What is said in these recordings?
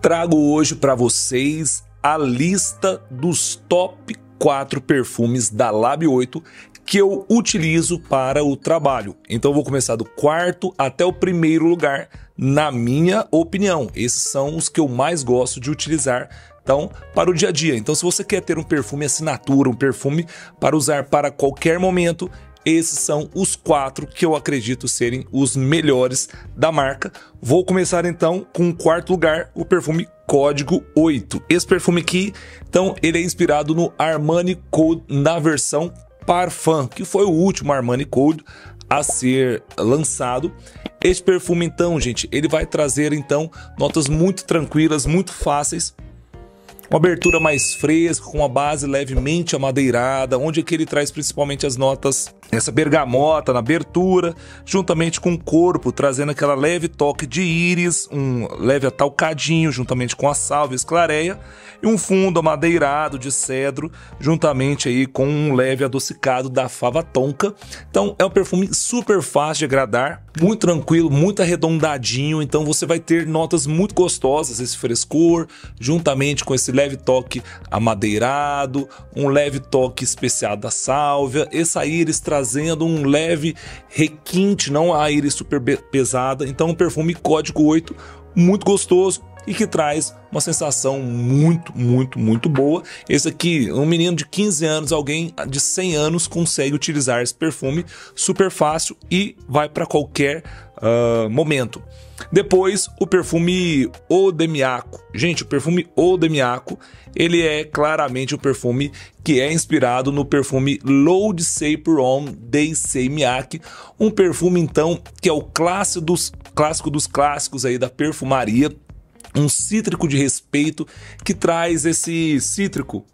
Trago hoje para vocês a lista dos top 4 perfumes da Lab 8 que eu utilizo para o trabalho. Então vou começar do quarto até o primeiro lugar, na minha opinião. Esses são os que eu mais gosto de utilizar então, para o dia a dia. Então, se você quer ter um perfume assinatura, um perfume para usar para qualquer momento, esses são os quatro que eu acredito serem os melhores da marca. Vou começar então com o quarto lugar, o perfume Código 8. Esse perfume aqui, então, ele é inspirado no Armani Code na versão Parfum, que foi o último Armani Code a ser lançado. Este perfume então, gente, ele vai trazer então notas muito tranquilas, muito fáceis uma abertura mais fresca, com uma base levemente amadeirada, onde aqui ele traz principalmente as notas, essa bergamota na abertura, juntamente com o corpo, trazendo aquela leve toque de íris, um leve atalcadinho, juntamente com a salvia clareia, e um fundo amadeirado de cedro, juntamente aí com um leve adocicado da fava tonka. Então é um perfume super fácil de agradar, muito tranquilo, muito arredondadinho, então você vai ter notas muito gostosas, esse frescor, juntamente com esse leve toque amadeirado, um leve toque especial da sálvia, essa íris trazendo um leve requinte, não a íris super pesada. Então, um perfume código 8 muito gostoso e que traz uma sensação muito, muito, muito boa. Esse aqui, um menino de 15 anos, alguém de 100 anos consegue utilizar esse perfume super fácil e vai para qualquer uh, momento. Depois, o perfume Odemiaco. Gente, o perfume Odemiaco, ele é claramente o perfume que é inspirado no perfume Saper On de Seimiak, um perfume então que é o clássico dos, clássico dos clássicos aí da perfumaria, um cítrico de respeito que traz esse cítrico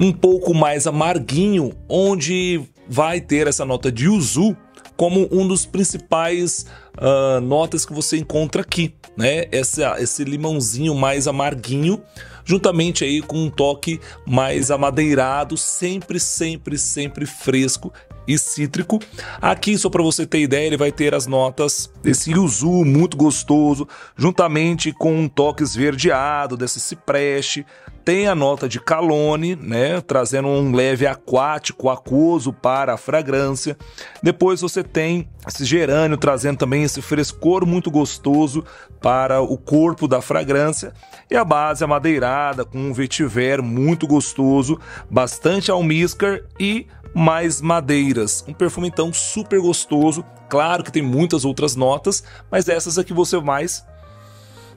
um pouco mais amarguinho, onde vai ter essa nota de yuzu como um dos principais uh, notas que você encontra aqui, né? Esse, esse limãozinho mais amarguinho, juntamente aí com um toque mais amadeirado, sempre, sempre, sempre fresco e cítrico. Aqui, só para você ter ideia, ele vai ter as notas desse yuzu muito gostoso, juntamente com um toque esverdeado desse cipreste. Tem a nota de calone, né, trazendo um leve aquático, aquoso para a fragrância. Depois você tem esse gerânio trazendo também esse frescor muito gostoso para o corpo da fragrância. E a base amadeirada com um vetiver muito gostoso, bastante almíscar e mais madeiras. Um perfume então super gostoso. Claro que tem muitas outras notas, mas essas aqui você mais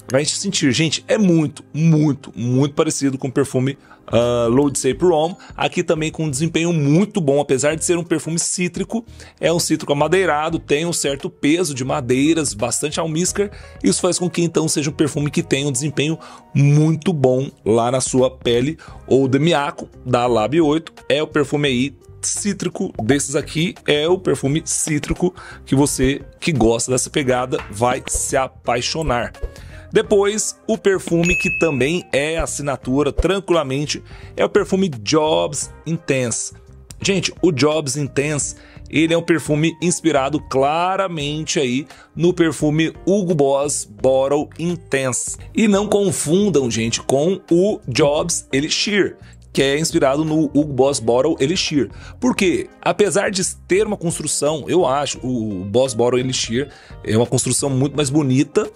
vai sentir. Gente, é muito, muito, muito parecido com o perfume uh, Load Saper Home. Aqui também com um desempenho muito bom, apesar de ser um perfume cítrico. É um cítrico amadeirado, tem um certo peso de madeiras, bastante almíscar. Isso faz com que então seja um perfume que tenha um desempenho muito bom lá na sua pele. Ou Demiaco, da Lab 8, é o perfume aí cítrico desses aqui é o perfume cítrico que você que gosta dessa pegada vai se apaixonar. Depois, o perfume que também é assinatura tranquilamente é o perfume Jobs Intense. Gente, o Jobs Intense, ele é um perfume inspirado claramente aí no perfume Hugo Boss Bottle Intense. E não confundam, gente, com o Jobs Elixir, que é inspirado no Hugo Boss Bottle Elixir. Porque, apesar de ter uma construção, eu acho o Boss Bottle Elixir é uma construção muito mais bonita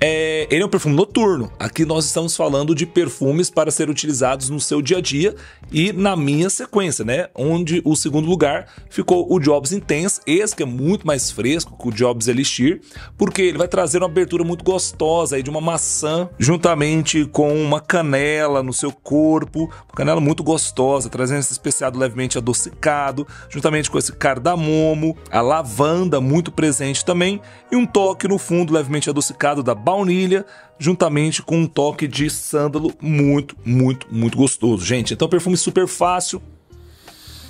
é, ele é um perfume noturno. Aqui nós estamos falando de perfumes para ser utilizados no seu dia a dia e na minha sequência, né? Onde o segundo lugar ficou o Jobs Intense, esse que é muito mais fresco que o Jobs Elixir, porque ele vai trazer uma abertura muito gostosa aí de uma maçã, juntamente com uma canela no seu corpo, canela muito gostosa, trazendo esse especiado levemente adocicado, juntamente com esse cardamomo, a lavanda muito presente também e um toque no fundo levemente adocicado da baunilha, juntamente com um toque de sândalo muito, muito, muito gostoso, gente. Então, perfume super fácil,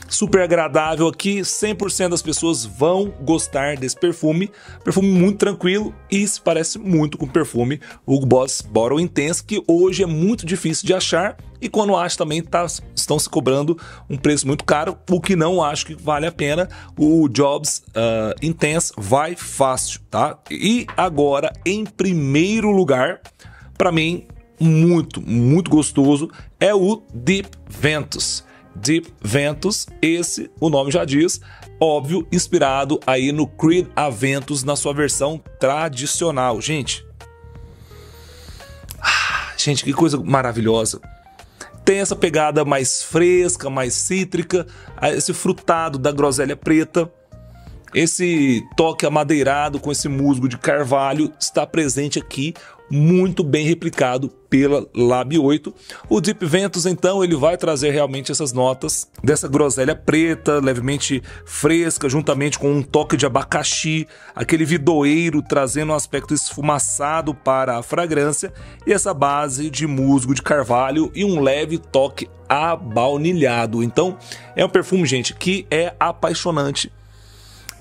super agradável aqui, 100% das pessoas vão gostar desse perfume. Perfume muito tranquilo e se parece muito com o perfume Hugo Boss Bottle Intense, que hoje é muito difícil de achar e quando acho também tá, estão se cobrando um preço muito caro, o que não acho que vale a pena. O Jobs uh, Intense vai fácil, tá? E agora, em primeiro lugar, para mim, muito, muito gostoso é o Deep Ventus. Deep Ventus, esse o nome já diz, óbvio, inspirado aí no Creed Aventus na sua versão tradicional. Gente, ah, gente, que coisa maravilhosa. Tem essa pegada mais fresca, mais cítrica, esse frutado da groselha preta. Esse toque amadeirado com esse musgo de carvalho está presente aqui muito bem replicado pela Lab 8. O Deep Ventus, então, ele vai trazer realmente essas notas dessa groselha preta, levemente fresca, juntamente com um toque de abacaxi, aquele vidoeiro trazendo um aspecto esfumaçado para a fragrância e essa base de musgo de carvalho e um leve toque abaunilhado. Então, é um perfume, gente, que é apaixonante.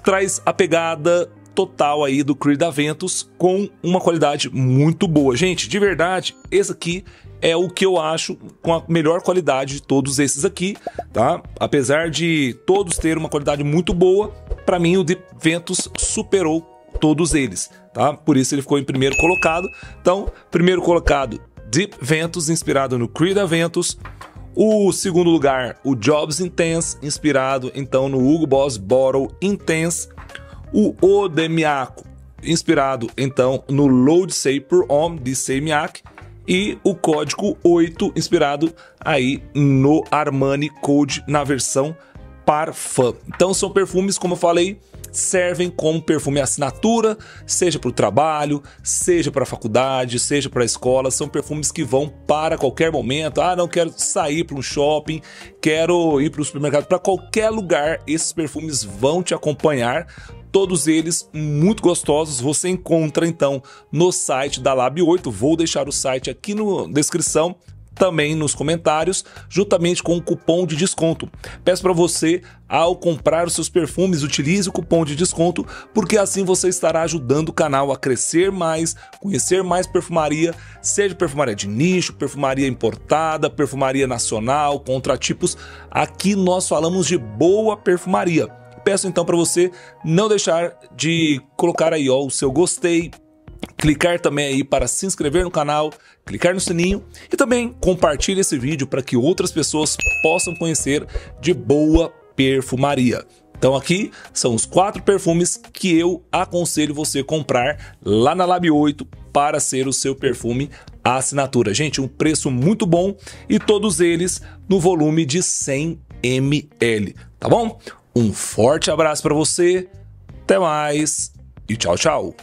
Traz a pegada total aí do Creed Aventus com uma qualidade muito boa. Gente, de verdade, esse aqui é o que eu acho com a melhor qualidade de todos esses aqui, tá? Apesar de todos terem uma qualidade muito boa, para mim o Deep Ventus superou todos eles, tá? Por isso ele ficou em primeiro colocado. Então, primeiro colocado, Deep Ventus, inspirado no Creed Aventus. O segundo lugar, o Jobs Intense, inspirado então no Hugo Boss Bottle Intense o Odemiaco, inspirado então no Load Saper On de Semiac, e o código 8, inspirado aí no Armani Code na versão Parfum. Então são perfumes, como eu falei, servem como perfume assinatura, seja para o trabalho, seja para a faculdade, seja para a escola. São perfumes que vão para qualquer momento. Ah, não quero sair para um shopping, quero ir para o supermercado, para qualquer lugar. Esses perfumes vão te acompanhar todos eles muito gostosos. Você encontra então no site da Lab 8. Vou deixar o site aqui na descrição também nos comentários, juntamente com o cupom de desconto. Peço para você, ao comprar os seus perfumes, utilize o cupom de desconto, porque assim você estará ajudando o canal a crescer mais, conhecer mais perfumaria, seja perfumaria de nicho, perfumaria importada, perfumaria nacional, contratipos. Aqui nós falamos de boa perfumaria peço então para você não deixar de colocar aí ó, o seu gostei, clicar também aí para se inscrever no canal, clicar no sininho e também compartilhe esse vídeo para que outras pessoas possam conhecer de boa perfumaria. Então aqui são os quatro perfumes que eu aconselho você comprar lá na Lab 8 para ser o seu perfume assinatura. Gente, um preço muito bom e todos eles no volume de 100 ml, tá bom? Um forte abraço para você, até mais e tchau, tchau.